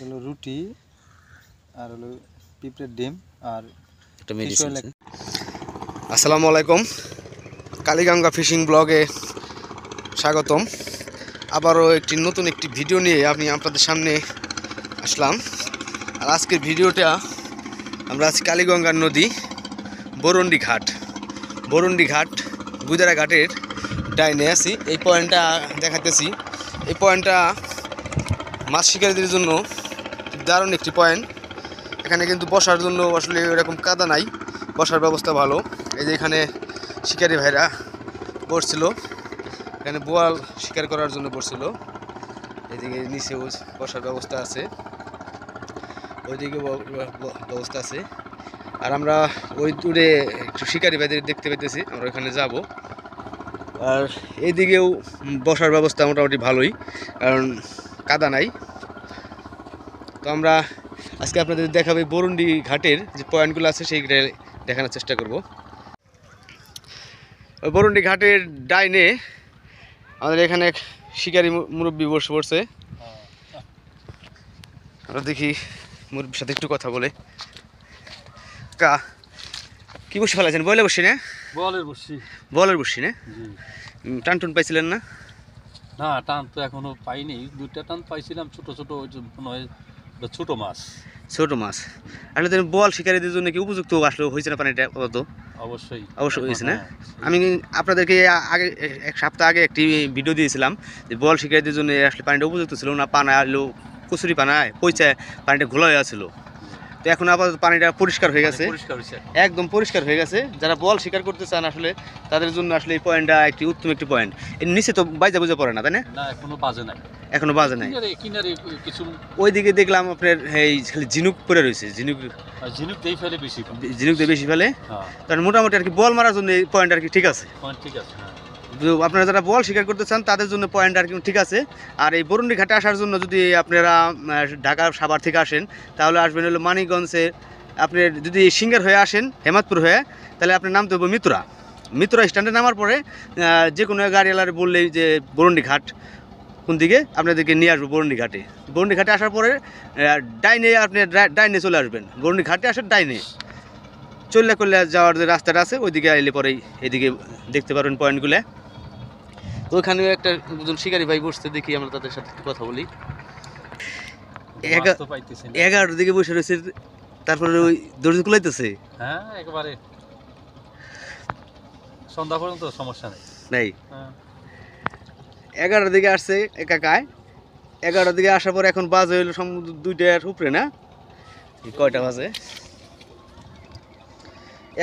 হলো রুটি আর হলো পিঁপড়ের ডিম আর একটা মেডিসিন আসসালামু আলাইকুম। কালীগঙ্গা ফিশিং ব্লগে স্বাগতম। আবারও একটি নতুন একটি ভিডিও নিয়ে আমি আপনাদের সামনে আসলাম। আর আজকের ভিডিওটা আমরা আছি কালীগঙ্গার নদী বরন্ডি ঘাট। বরন্ডি ঘাট গুদারা ঘাটের ডাইনে আছি। এই পয়েন্টটা দেখাতেছি এই পয়েন্টটা মাছ শিকারীদের জন্য দারুণ একটি পয়েন্ট এখানে কিন্তু বসার জন্য আসলে এরকম কাদা নাই। বসার ব্যবস্থা ভালো। এই যে এখানে শিকারী ভাইরা বসছিল। এখানে বোয়াল শিকার করার জন্য বসছিল। এদিকে নিচেও বসার ব্যবস্থা আছে। ওইদিকে ব্যবস্থা আছে। আর আমরা ওই দূরে একটু শিকারি ভাইদের দেখতে পেতেছি আমরা ওখানে যাব। আর এইদিকেও বসার ব্যবস্থা মোটামুটি ভালোই। কারণ কাদা নাই। তো আমরা আজকে আপনাদের দেখাবে বরুন্ডি ঘাটের যে পয়েন্টগুলো আছে সেইগুলো দেখানোর চেষ্টা করব। ওই বরুন্ডি ঘাটের ডাইনে আমাদের এখানে এক শিকারী মুরব্বি বসে পড়ছে। আমরা দেখি মুরব্বির সাথে একটু কথা বলে। কা কি বসে ফেলাছেন বলে বসি না? বলের বসছি বলের বসি না? টান টুন পাইছিলেন না? না টান তো এখনও পাইনি। দুইটা টান পাইছিলাম ছোট ছোট ওই মনে হয় ছোট মাছ। ছোট মাছ। আসলে তো বল শিকারীদের জন্য কি উপযুক্ত আসলে হয়েছে না পানিটা কত অবশ্যই। অবশ্যই হয়েছে না? হ্যাঁ, আমি আপনাদেরকে আগে এক সপ্তাহ আগে একটি ভিডিও দিয়েছিলাম যে বল শিকারীদের জন্য আসলে পানিটা উপযুক্ত ছিল না পানা আলো কচুরি পানায় পয়সা পানিটা ঘোলা হয়ে ছিল তো এখন আপাতত পানিটা পরিষ্কার হয়ে গেছে। একদম পরিষ্কার হয়ে গেছে। যারা বল শিকার করতে চান আসলে তাদের জন্য আসলে এই পয়েন্টটা একটি উত্তম একটি পয়েন্ট এর নিচে তো বাইজা বুঝে পড়ে না তাই না? না এখনও বাজে নাই। এখনও বাজে নাই। কিছু ওইদিকে দেখলাম আপনার এই খালি ঝিনুক পরে রয়েছে ঝিনুক ঝিনুক দিয়ে ফেলে বেশি ঝিনুক দিয়ে বেশি ফেলে। হ্যাঁ। তার মোটামুটি আর কি বল মারার জন্য এই পয়েন্ট আর কি ঠিক আছে। ঠিক আছে হ্যাঁ। আপনারা যারা বল শিকার করতে চান তাদের জন্য পয়েন্ট আর কি ঠিক আছে। আর এই বরুণী ঘাটে আসার জন্য যদি আপনারা ঢাকা সাভার থেকে আসেন তাহলে আসবেন হলো মানিকগঞ্জে। আপনি যদি সিঙ্গার হয়ে আসেন হেমাদপুর হয়ে তাহলে আপনার নাম হবে মিত্রা। মিত্রা স্ট্যান্ডে নামার পরে যে কোনো গাড়িওয়ালার বললেই যে বরুণী ঘাট কোন দিকে? আপনাদেরকে নিয়ে আসব বরুণী ঘাটে। বরুণী ঘাটে আসার পরে ডাইনে আপনি ডাইনে চলে আসবেন। বরুণী ঘাটে আসেন ডাইনে। চল্লা করলে যাওয়ার যে রাস্তাটা আছে ওইদিকে এলে পরেই এদিকে দেখতে পারবেন পয়েন্টগুলো। তো ওখানে একটা দুজন শিকারী ভাই বসতে দেখি আমরা তাদের সাথে একটু কথা বলি। এগারোটার দিকে বসে রয়েছে তারপরে ওই দর্জি কুলাইতেছে হ্যাঁ একেবারে। সন্ধ্যা পর্যন্ত সমস্যা নেই। নাই। এগারোটার দিকে আসছে একা কায় এগারোটার দিকে আসার পর এখন বাজে হইল সম্ভবত দুইটার উপরে না? কয়টা বাজে?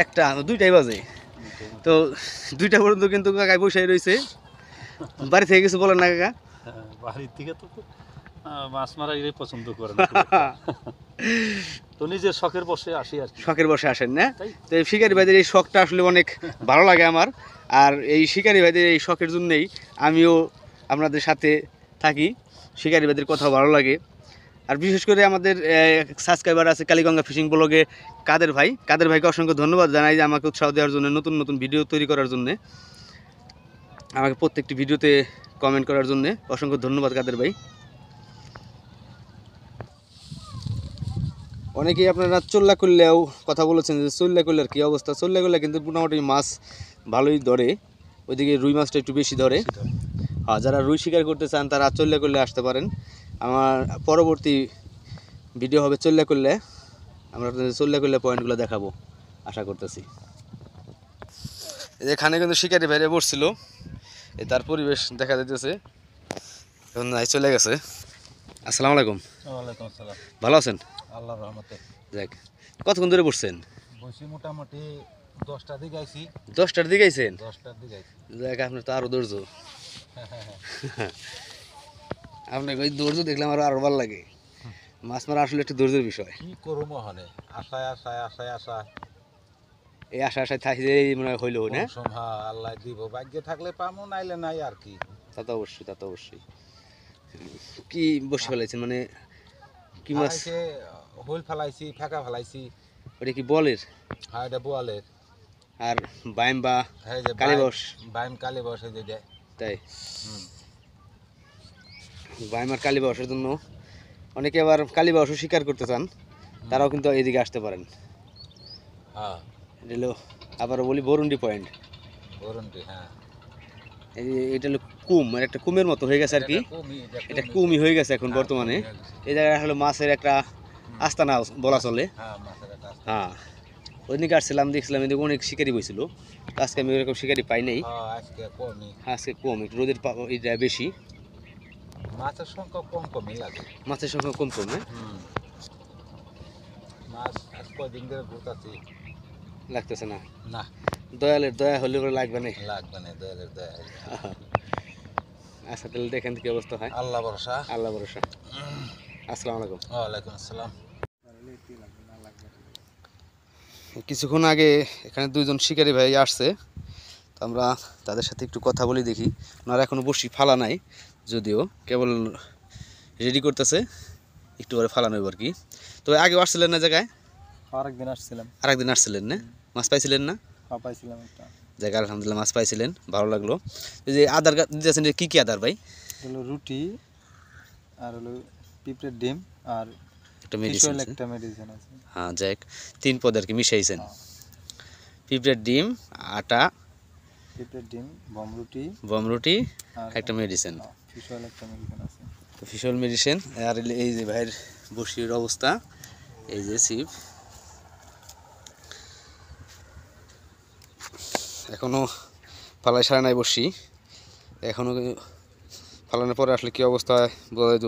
একটা দুইটাই বাজে। তো দুইটা পর্যন্ত কিন্তু কাকায় বসে রয়েছে বাড়ি থেকে কিছু বলেন না কাকা? বাড়ির থেকে তো মাছ মারা এটাই পছন্দ করে না তো নিজের শখের বসে আসি আর শখের বসে আসেন না? তো এই শিকারি ভাইদের এই শখটা আসলে অনেক ভালো লাগে আমার। আর এই শিকারি ভাইদের এই শখের জন্যেই আমিও আপনাদের সাথে থাকি শিকারি ভাইদের কথা ভালো লাগে। আর বিশেষ করে আমাদের সাবস্ক্রাইবার আছে কালীগঙ্গা ফিশিং ব্লগে কাদের ভাই। কাদের ভাইকে অসংখ্য ধন্যবাদ জানাই যে আমাকে উৎসাহ দেওয়ার জন্য, নতুন নতুন ভিডিও তৈরি করার জন্য। আমাকে প্রত্যেকটি ভিডিওতে কমেন্ট করার জন্য অসংখ্য ধন্যবাদ কাদের ভাই। অনেকেই আপনারা চল্লা করলেও কথা বলেছেন যে চল্লা করলে কী অবস্থা। চল্লা করলে কিন্তু মোটামুটি মাছ ভালোই ধরে, ওইদিকে রুই মাছটা একটু বেশি ধরে। যারা রুই শিকার করতে চান তারা চল্লা করলে আসতে পারেন। আমার পরবর্তী ভিডিও হবে চল্লা করলে। আমরা আপনাদের চল্লা করলে পয়েন্টগুলো দেখাবো আশা করতেছি। এখানে কিন্তু শিকারি বাইরে বসছিল তার পরিবেশ দেখা যাইতেছে। এখন নাই চলে গেছে। আসসালামু আলাইকুম। ভালো আছেন? আল্লাহর রহমতে। যাক কতক্ষণ ধরে বসছেন? বসি মোটামুটি দশটার দিকে আইছি। দশটার দিকে আইছেন? দশটার দিকে আইছি। যাক আপনার তো আরও ধৈর্য। আপনাকে ওই ধৈর্য দেখলে আমার আরও ভালো লাগে। মাছ মারা আসলে একটু ধৈর্যের বিষয়। কি করব মহনে আশায় আশায় আশায় আশা এই আশা আশায় থাকি যে মনে হয় হইল না? হ্যাঁ আল্লাহ দিব ভাগ্যে থাকলে পামো নাইলে নাই আর কি। তা তো অবশ্যই তা তো অবশ্যই। কি বসে ফেলাইছেন? মানে কি মাছ? হুইল ফেলাইছি ফেঁকা ফেলাইছি। ওটা কি বলের আর এটা বোয়ালের। আর বাইম বা এই কালীবস? বাইম কালী বসে যে দেয় তাই। হুম। বাইম আর কালী বাসের জন্য। অনেকে আবার কালীবাসও শিকার করতে চান তারাও কিন্তু এদিকে আসতে পারেন। হ্যাঁ। আবার বলি বরুন্ডি পয়েন্ট। বরুণটি হ্যাঁ। এই এটা হলো কুম মানে একটা কুমের মতো হয়ে গেছে আর কি। এটা কুমি, এটা কুমি। কুমই। হয়ে গেছে এখন হ্যাঁ, বর্তমানে। এই জায়গায় হলো মাছের একটা আস্তানা বলা চলে। হ্যাঁ। ওইদিকে আসছিলাম দেখছিলাম এদিকে অনেক শিকারি বইছিল। আজকে আমি ওরকম শিকারি পাই নাই। হ্যাঁ আজকে কম একটু রোদের এটা বেশি। মাছের সংখ্যা কম কমই লাগে। মাছের সংখ্যা কম কম না মাছ ধরে ঘুরতাছি? লাগতেছে না। না। দয়ালের দয়া হলে লাগবে না। লাগবে না দয়ালের দয়া আচ্ছা তাহলে দেখেন কি অবস্থা হয়। আল্লাহ ভরসা। আল্লাহ ভরসা। আসসালামু আলাইকুম। ওয়ালাইকুম আসসালাম। কিছুক্ষণ আগে এখানে দুইজন শিকারী ভাই আসছে তো আমরা তাদের সাথে একটু কথা বলি দেখি। ওনারা এখনও বসি ফালা নাই যদিও কেবল রেডি করতেছে একটু পরে ফালানো আর কি। তো আগে আসছিলেন না জায়গায়? আরেকদিন আসছিলাম। আর একদিন আসছিলেন না? মাছ পাইছিলেন না? পাইছিলাম একটা। জায়গায় আলহামদুলিল্লাহ মাছ পাইছিলেন ভালো লাগল। এই যে আদার দিতেছেন কী কী আদার ভাই? হলো রুটি আর হলো পিঁপড়ের ডিম আর একটা মেডিসিন একটা মেডিসিন আছে। হ্যাঁ যাক তিন পদ আর কি মিশাইছেন। হ্যাঁ। পিঁপড়ের ডিম আটা পিঁপড়ের ডিম বম রুটি। বম রুটি আর একটা মেডিসিন ফিশ অয়েল একটা মেডিসিন আছে। ফিশল মেডিসিন আর এই যে ভাইয়ের বসির অবস্থা এই যে সিপ এখনও ফালাই সারা নাই বসি। এখনও ফালানোর পরে আসলে কী অবস্থা হয় বোঝা যেত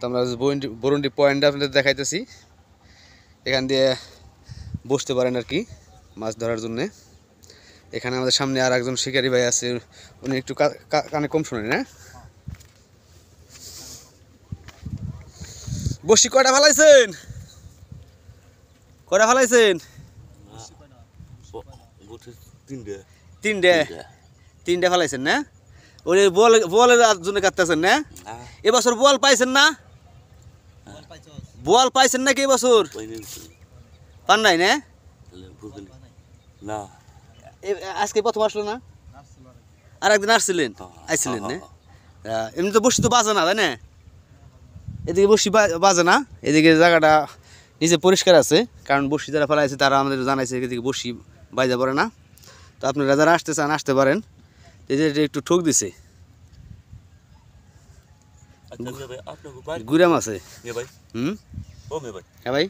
তো আমরা বরুন্ডি বরুন্ডি পয়েন্টে আপনাদের দেখাইতেছি। এখান দিয়ে বসতে পারেন আর কি মাছ ধরার জন্যে। এখানে আমাদের সামনে আর একজন শিকারি ভাই আছে উনি একটু কানে কম শোনেন না বসি কয়টা ফালাইছেন? কয়টা ফালাইছেন? তিনটে। তিনটে? ফালাইছেন না? ওই বল বলের জন্য কাটতেছেন না। এবছর বল পাইছেন না? বল পাইছেন নাকি এবছর? পান নাই না? আজকে প্রথম আসলো না? আর একদিন আসছিলেন? আইছিলেন না? আহ, এমনি তো বসি তো বাজে না তাই না? এদিকে বসি বাজে না এদিকে জায়গাটা নিজে পরিষ্কার আছে কারণ বসি যারা ফেলাইছে তারা আমাদের জানাইছে এদিকে বসি বাইজা পড়ে না। তো আপনারা যারা আসতে চান আসতে পারেন। এটা একটু ঠোক দিছে। আচ্ছা ভাই আপনাকে বাড়ি আছে ভাই হুম ও ভাই হ্যাঁ ভাই